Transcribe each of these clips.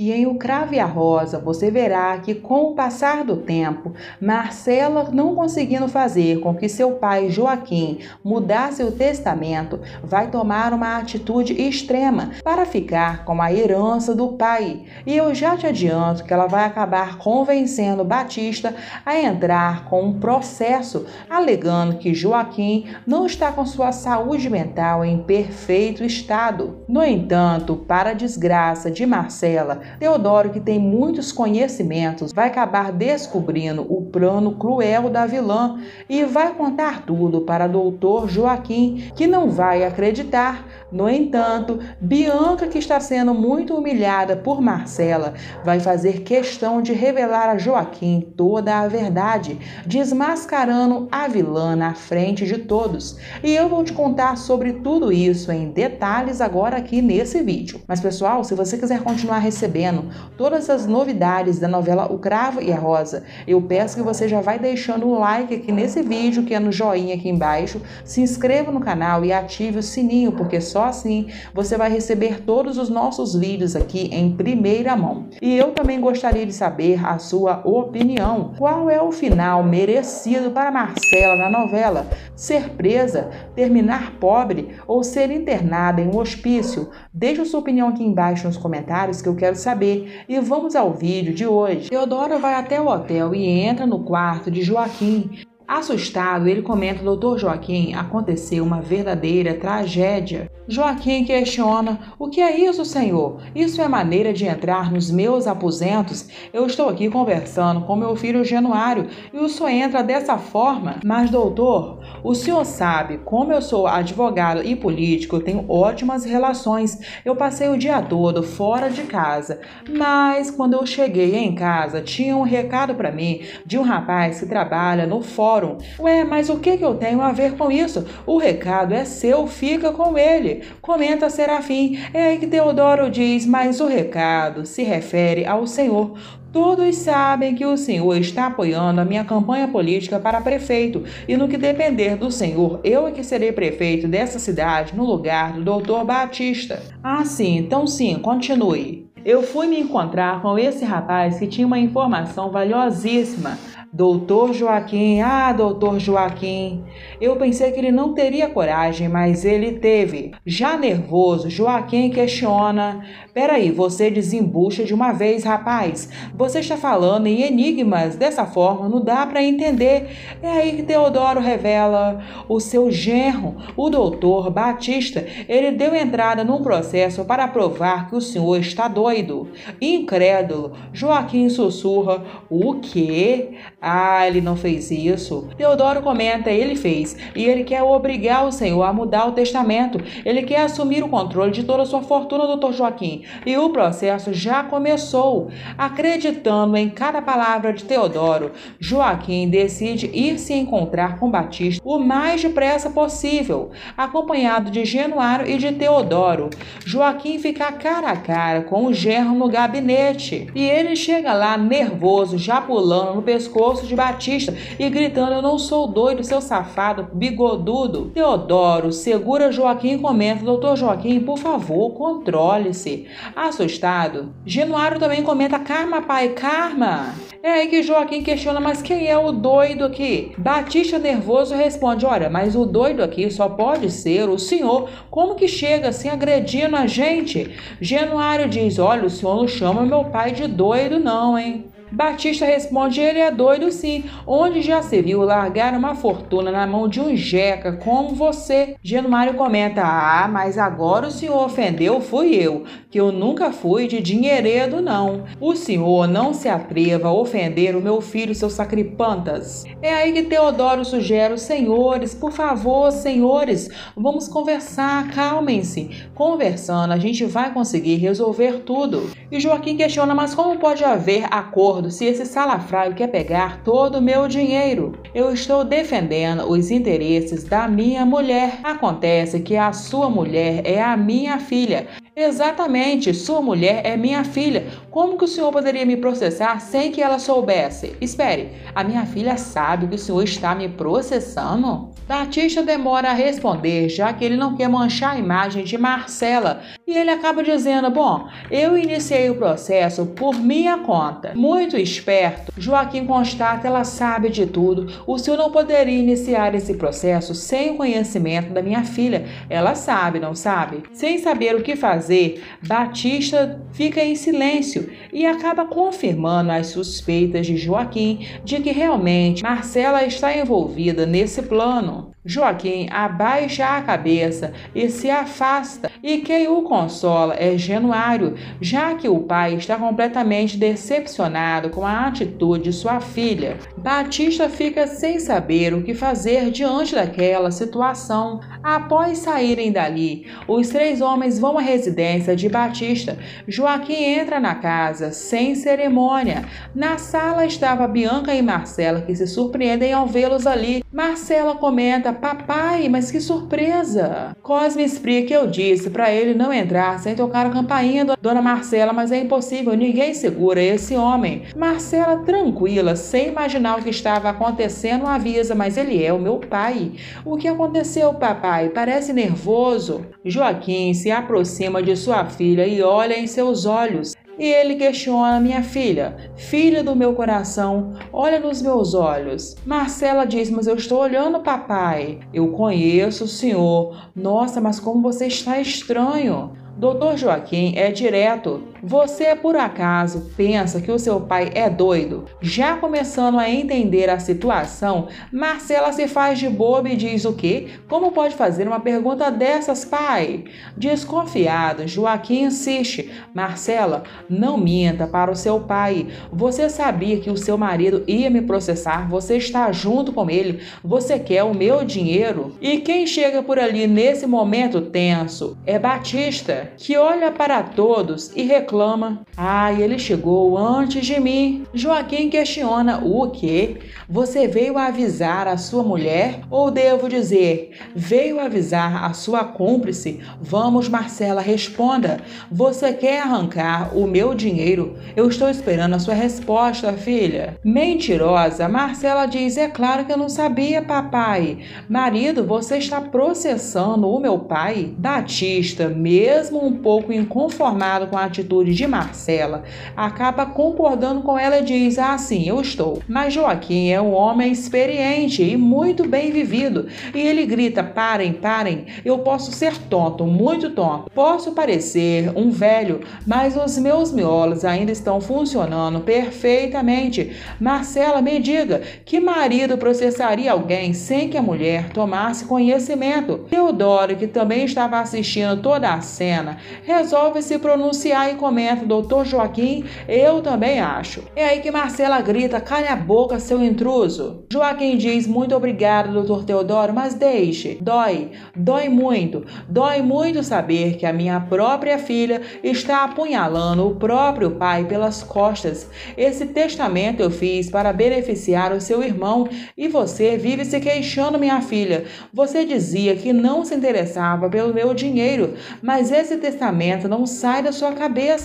E em O Cravo e a Rosa, você verá que, com o passar do tempo, Marcela, não conseguindo fazer com que seu pai Joaquim mudasse o testamento, vai tomar uma atitude extrema para ficar com a herança do pai. E eu já te adianto que ela vai acabar convencendo Batista a entrar com um processo alegando que Joaquim não está com sua saúde mental em perfeito estado. No entanto, para a desgraça de Marcela, Teodoro, que tem muitos conhecimentos, vai acabar descobrindo o plano cruel da vilã e vai contar tudo para doutor Joaquim, que não vai acreditar. No entanto, Bianca, que está sendo muito humilhada por Marcela, vai fazer questão de revelar a Joaquim toda a verdade, desmascarando a vilã na frente de todos. E eu vou te contar sobre tudo isso em detalhes agora aqui nesse vídeo. Mas pessoal, se você quiser continuar recebendo todas as novidades da novela O Cravo e a Rosa, eu peço que você já vai deixando o like aqui nesse vídeo, que é no joinha aqui embaixo, se inscreva no canal e ative o sininho, porque só assim você vai receber todos os nossos vídeos aqui em primeira mão. E eu também gostaria de saber a sua opinião. Qual é o final merecido para Marcela na novela? Ser presa, terminar pobre ou ser internada em um hospício? Deixe sua opinião aqui embaixo nos comentários que eu quero saber. E vamos ao vídeo de hoje. Teodora vai até o hotel e entra no quarto de Joaquim. Assustado, ele comenta: Doutor Joaquim, aconteceu uma verdadeira tragédia. Joaquim questiona: O que é isso, senhor? Isso é maneira de entrar nos meus aposentos? Eu estou aqui conversando com meu filho Januário e o senhor entra dessa forma? Mas, doutor, o senhor sabe, como eu sou advogado e político, eu tenho ótimas relações. Eu passei o dia todo fora de casa, mas quando eu cheguei em casa, tinha um recado para mim de um rapaz que trabalha no fórum fórum. Ué, mas o que, que eu tenho a ver com isso? O recado é seu, fica com ele. Comenta Serafim. É aí que Teodoro diz, mas o recado se refere ao Senhor. Todos sabem que o Senhor está apoiando a minha campanha política para prefeito e no que depender do Senhor, eu é que serei prefeito dessa cidade no lugar do doutor Batista. Ah, sim, então sim, continue. Eu fui me encontrar com esse rapaz que tinha uma informação valiosíssima Doutor Joaquim, ah, doutor Joaquim. Eu pensei que ele não teria coragem, mas ele teve. Já nervoso, Joaquim questiona: Peraí, você desembucha de uma vez, rapaz. Você está falando em enigmas. Dessa forma, não dá para entender. É aí que Teodoro revela o seu genro, o doutor Batista. Ele deu entrada num processo para provar que o senhor está doido. Incrédulo, Joaquim sussurra: O quê? Ah, ele não fez isso. Teodoro comenta, ele fez, e ele quer obrigar o Senhor a mudar o testamento. Ele quer assumir o controle de toda a sua fortuna, doutor Joaquim. E o processo já começou. Acreditando em cada palavra de Teodoro, Joaquim decide ir se encontrar com Batista o mais depressa possível, acompanhado de Genuário e de Teodoro. Joaquim fica cara a cara com o gerro no gabinete. E ele chega lá nervoso, já pulando no pescoço de Batista e gritando: Eu não sou doido, seu safado, bigodudo. Teodoro segura Joaquim e comenta: Doutor Joaquim, por favor, controle-se. Assustado, Genuário também comenta: Karma, pai, karma. É aí que Joaquim questiona: Mas quem é o doido aqui? Batista, nervoso, responde: Olha, mas o doido aqui só pode ser o senhor. Como que chega assim agredindo a gente? Genuário diz: Olha, o senhor não chama meu pai de doido, não, hein? Batista responde: ele é doido sim. Onde já se viu largar uma fortuna na mão de um jeca como você? Genumário comenta: Ah, mas agora o senhor ofendeu, fui eu, que eu nunca fui de dinheiredo, não. O senhor não se atreva a ofender o meu filho, seus sacripantas. É aí que Teodoro sugere: senhores, por favor, senhores, vamos conversar, calmem-se. Conversando, a gente vai conseguir resolver tudo. E Joaquim questiona: mas como pode haver acordo se esse salafrário quer pegar todo o meu dinheiro. Eu estou defendendo os interesses da minha mulher. Acontece que a sua mulher é a minha filha. Exatamente, sua mulher é minha filha. Como que o senhor poderia me processar sem que ela soubesse? Espere, a minha filha sabe que o senhor está me processando? Batista demora a responder, já que ele não quer manchar a imagem de Marcela. E ele acaba dizendo: Bom, eu iniciei o processo por minha conta. Muito esperto, Joaquim constata ela sabe de tudo. O senhor não poderia iniciar esse processo sem o conhecimento da minha filha. Ela sabe, não sabe? Sem saber o que fazer, Batista fica em silêncio e acaba confirmando as suspeitas de Joaquim de que realmente Marcela está envolvida nesse plano. Joaquim abaixa a cabeça e se afasta, e quem o consola é Genuário, já que o pai está completamente decepcionado com a atitude de sua filha. Batista fica sem saber o que fazer diante daquela situação. Após saírem dali, os três homens vão à residência de Batista. Joaquim entra na casa sem cerimônia. Na sala estava Bianca e Marcela, que se surpreendem ao vê-los ali. Marcela comenta Papai, mas que surpresa! Cosme explica que eu disse para ele não entrar sem tocar a campainha da Dona Marcela, mas é impossível, ninguém segura esse homem. Marcela, tranquila, sem imaginar o que estava acontecendo, avisa, mas ele é o meu pai. O que aconteceu, papai? Parece nervoso. Joaquim se aproxima de sua filha e olha em seus olhos. E ele questiona minha filha, filha do meu coração, olha nos meus olhos. Marcela diz: Mas eu estou olhando, papai. Eu conheço o senhor. Nossa, mas como você está estranho. Doutor Joaquim é direto. Você por acaso pensa que o seu pai é doido? Já começando a entender a situação, Marcela se faz de boba e diz o quê? Como pode fazer uma pergunta dessas, pai? Desconfiado, Joaquim insiste. Marcela, não minta para o seu pai. Você sabia que o seu marido ia me processar? Você está junto com ele? Você quer o meu dinheiro? E quem chega por ali nesse momento tenso é Batista que olha para todos e reclama: Ah, ele chegou antes de mim. Joaquim questiona: O que? Você veio avisar a sua mulher? Ou devo dizer, veio avisar a sua cúmplice? Vamos, Marcela, responda. Você quer arrancar o meu dinheiro? Eu estou esperando a sua resposta, filha. Mentirosa, Marcela diz: É claro que eu não sabia, papai. Marido, você está processando o meu pai? Batista, mesmo um pouco inconformado com a atitude de Marcela, acaba concordando com ela e diz: Ah, sim, eu estou. Mas Joaquim é um homem experiente e muito bem vivido. E ele grita: Parem, parem, eu posso ser tonto, muito tonto. Posso parecer um velho, mas os meus miolos ainda estão funcionando perfeitamente. Marcela, me diga: que marido processaria alguém sem que a mulher tomasse conhecimento? Teodoro, que também estava assistindo toda a cena, resolve se pronunciar e comenta: Doutor Joaquim, eu também acho. É aí que Marcela grita: Cale a boca, seu intruso. Joaquim diz: Muito obrigado, doutor Teodoro, mas deixe. Dói, dói muito. Dói muito saber que a minha própria filha está apunhalando o próprio pai pelas costas. Esse testamento eu fiz para beneficiar o seu irmão e você vive se queixando, minha filha. Você dizia que não se interessava pelo meu dinheiro, mas esse testamento não sai da sua cabeça.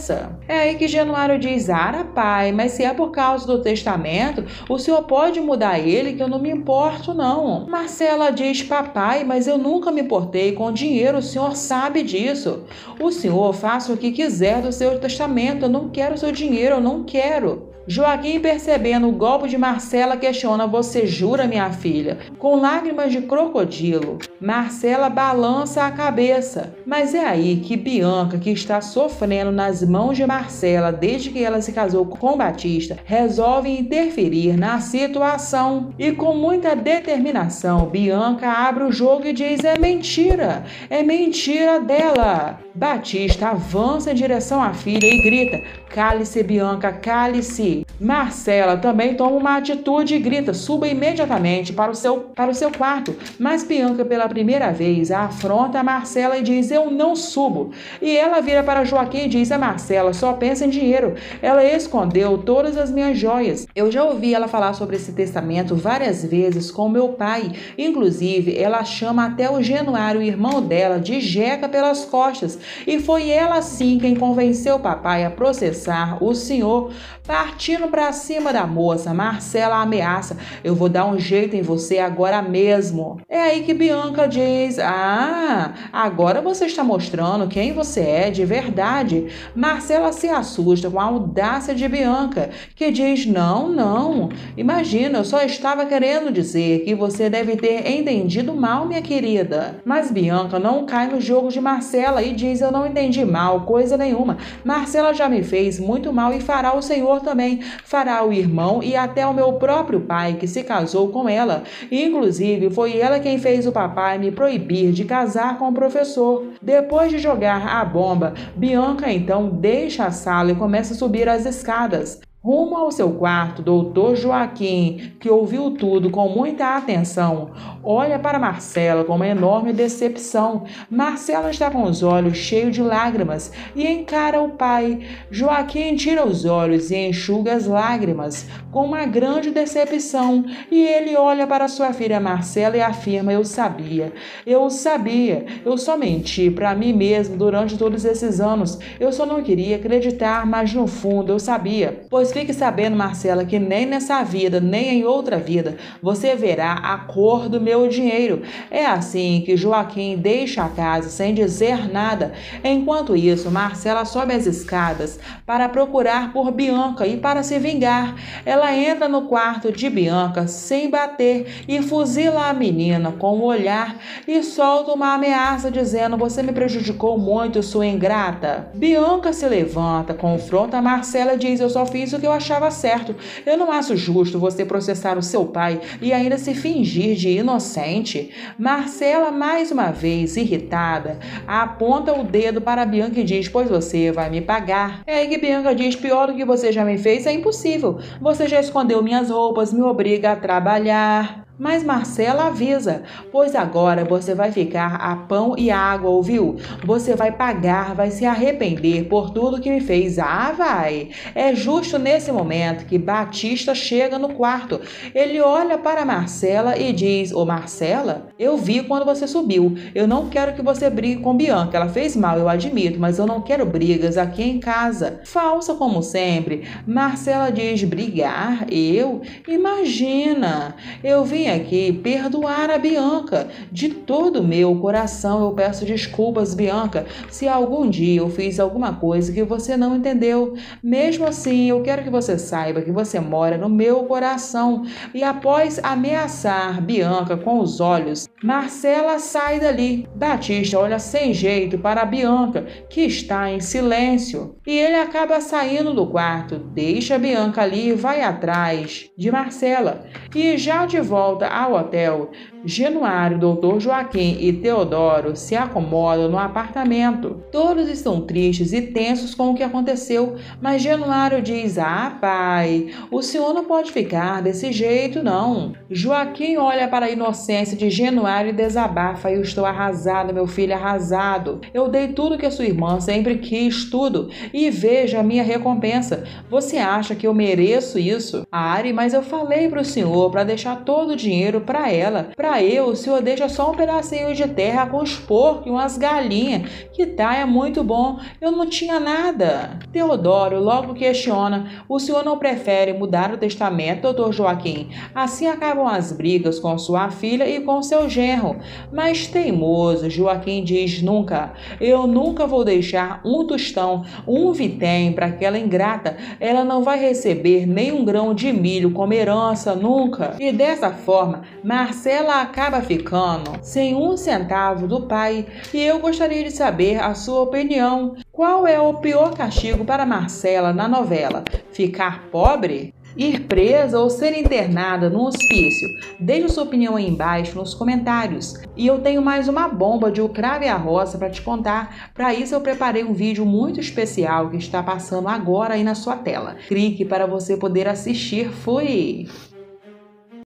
É aí que Januário diz: Ara, pai, mas se é por causa do testamento, o senhor pode mudar ele, que eu não me importo, não. Marcela diz: Papai, mas eu nunca me importei com dinheiro, o senhor sabe disso. O senhor faça o que quiser do seu testamento, eu não quero seu dinheiro, eu não quero. Joaquim, percebendo o golpe de Marcela, questiona: Você jura, minha filha? Com lágrimas de crocodilo, Marcela balança a cabeça. Mas é aí que Bianca, que está sofrendo nas mãos de Marcela desde que ela se casou com Batista, resolve interferir na situação. E com muita determinação, Bianca abre o jogo e diz: É mentira! É mentira dela! Batista avança em direção à filha e grita: Cale-se, Bianca, cale-se! Marcela também toma uma atitude e grita: suba imediatamente para o seu, para o seu quarto. Mas Bianca, pela primeira vez, afronta a Marcela e diz: Eu não subo. E ela vira para Joaquim e diz: A Marcela só pensa em dinheiro. Ela escondeu todas as minhas joias. Eu já ouvi ela falar sobre esse testamento várias vezes com meu pai. Inclusive, ela chama até o Genuário, o irmão dela, de Jeca pelas costas. E foi ela sim quem convenceu o papai a processar o senhor, partindo para cima da moça. Marcela ameaça: Eu vou dar um jeito em você agora mesmo. É aí que Bianca diz: Ah, agora você está mostrando quem você é de verdade. Marcela se assusta com a audácia de Bianca, que diz: Não, não. Imagina, eu só estava querendo dizer que você deve ter entendido mal, minha querida. Mas Bianca não cai no jogo de Marcela e diz: Eu não entendi mal, coisa nenhuma. Marcela já me fez muito mal e fará o Senhor também. Fará o irmão e até o meu próprio pai, que se casou com ela. Inclusive, foi ela quem fez o papai me proibir de casar com o professor. Depois de jogar a bomba, Bianca então deixa a sala e começa a subir as escadas. Rumo ao seu quarto, doutor Joaquim, que ouviu tudo com muita atenção, olha para Marcela com uma enorme decepção. Marcela está com os olhos cheios de lágrimas e encara o pai. Joaquim tira os olhos e enxuga as lágrimas com uma grande decepção e ele olha para sua filha Marcela e afirma: Eu sabia, eu sabia, eu só menti para mim mesmo durante todos esses anos. Eu só não queria acreditar, mas no fundo eu sabia, pois fique sabendo, Marcela, que nem nessa vida, nem em outra vida, você verá a cor do meu dinheiro. É assim que Joaquim deixa a casa sem dizer nada. Enquanto isso, Marcela sobe as escadas para procurar por Bianca e para se vingar. Ela entra no quarto de Bianca sem bater e fuzila a menina com o olhar e solta uma ameaça dizendo: Você me prejudicou muito, sua ingrata. Bianca se levanta, confronta Marcela e diz: Eu só fiz o que eu achava certo. Eu não acho justo você processar o seu pai e ainda se fingir de inocente. Marcela, mais uma vez irritada, aponta o dedo para Bianca e diz: Pois você vai me pagar. É aí que Bianca diz: Pior do que você já me fez é impossível. Você já escondeu minhas roupas, me obriga a trabalhar. Mas Marcela avisa, pois agora você vai ficar a pão e água, ouviu? Você vai pagar, vai se arrepender por tudo que me fez. Ah, vai! É justo nesse momento que Batista chega no quarto. Ele olha para Marcela e diz: Ô Marcela, eu vi quando você subiu. Eu não quero que você brigue com Bianca. Ela fez mal, eu admito, mas eu não quero brigas aqui em casa. Falsa como sempre. Marcela diz: Brigar? Eu? Imagina! Eu vim aqui perdoar a Bianca. De todo o meu coração eu peço desculpas, Bianca, se algum dia eu fiz alguma coisa que você não entendeu. Mesmo assim, eu quero que você saiba que você mora no meu coração. E após ameaçar Bianca com os olhos, Marcela sai dali. Batista olha sem jeito para Bianca, que está em silêncio. E ele acaba saindo do quarto, deixa Bianca ali e vai atrás de Marcela. E já de volta ao hotel, Genuário, Doutor Joaquim e Teodoro se acomodam no apartamento. Todos estão tristes e tensos com o que aconteceu, mas Genuário diz: Ah, pai, o senhor não pode ficar desse jeito, não. Joaquim olha para a inocência de Genuário e desabafa: Eu estou arrasado, meu filho, arrasado. Eu dei tudo que a sua irmã sempre quis, tudo, e veja a minha recompensa. Você acha que eu mereço isso? Ari, mas eu falei para o senhor para deixar todo o dinheiro para ela, para eu, o senhor deixa só um pedacinho de terra com os porcos e umas galinhas, que tá, é muito bom. Eu não tinha nada. Teodoro logo questiona: o senhor não prefere mudar o testamento, doutor Joaquim? Assim acabam as brigas com sua filha e com seu genro. Mas teimoso, Joaquim diz: nunca. Eu nunca vou deixar um tostão, um vitém para aquela ingrata. Ela não vai receber nem um grão de milho como herança, nunca. E dessa forma, Marcela acaba ficando sem um centavo do pai e eu gostaria de saber a sua opinião. Qual é o pior castigo para Marcela na novela? Ficar pobre? Ir presa ou ser internada no hospício? Deixe sua opinião aí embaixo nos comentários. E eu tenho mais uma bomba de O Crave a Roça para te contar. Para isso eu preparei um vídeo muito especial que está passando agora aí na sua tela. Clique para você poder assistir. Fui!